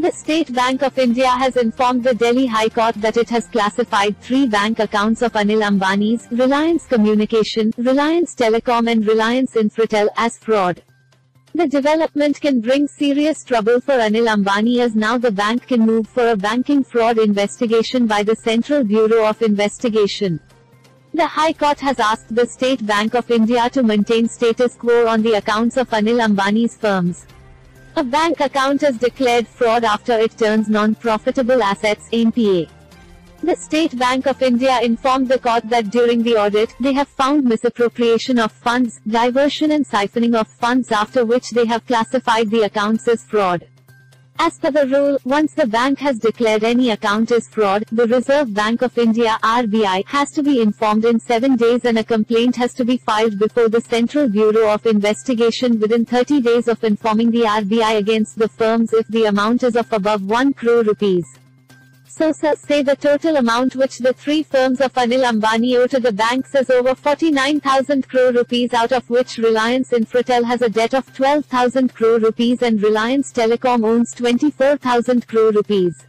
The State Bank of India has informed the Delhi High Court that it has classified three bank accounts of Anil Ambani's Reliance Communication, Reliance Telecom and Reliance Infratel as fraud. The development can bring serious trouble for Anil Ambani as now the bank can move for a banking fraud investigation by the Central Bureau of Investigation. The High Court has asked the State Bank of India to maintain status quo on the accounts of Anil Ambani's firms. A bank account is declared fraud after it turns non-profitable assets NPA. The State Bank of India informed the court that during the audit, they have found misappropriation of funds, diversion and siphoning of funds after which they have classified the accounts as fraud. As per the rule, once the bank has declared any account as fraud, the Reserve Bank of India RBI has to be informed in 7 days and a complaint has to be filed before the Central Bureau of Investigation within 30 days of informing the RBI against the firms if the amount is of above 1 crore rupees. Sources say the total amount which the three firms of Anil Ambani owe to the banks is over 49,000 crore rupees out of which Reliance Infratel has a debt of 12,000 crore rupees and Reliance Telecom owns 24,000 crore rupees.